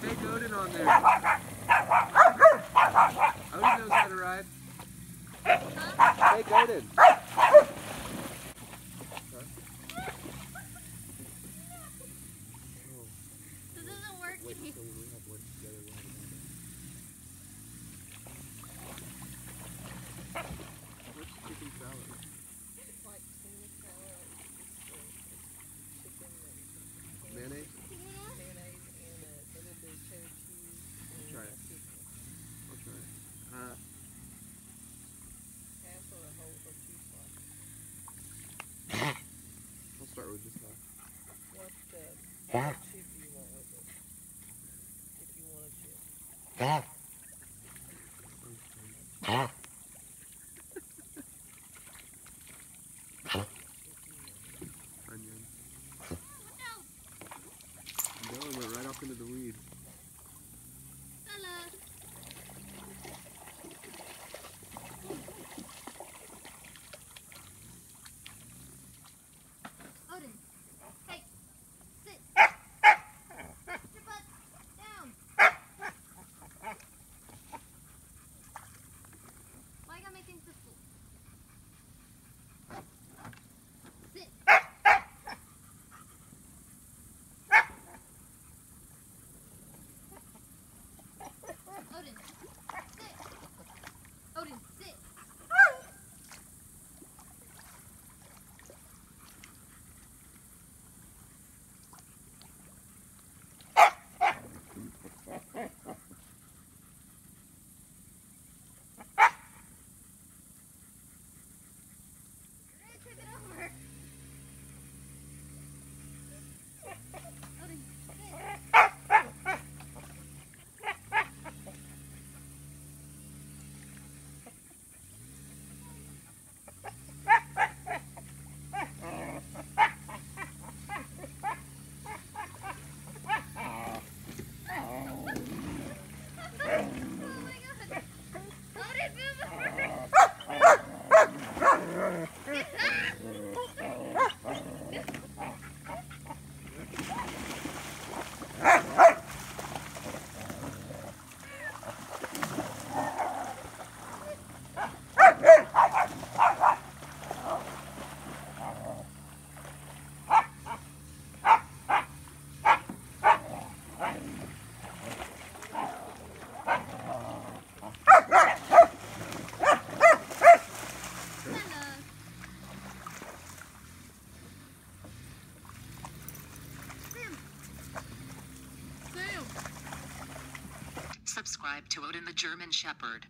Big Odin on there. Odin knows how to ride. Big Odin. That. That. Huh? Huh? Into the weed. Hello. Odin. to Odin the German Shepherd.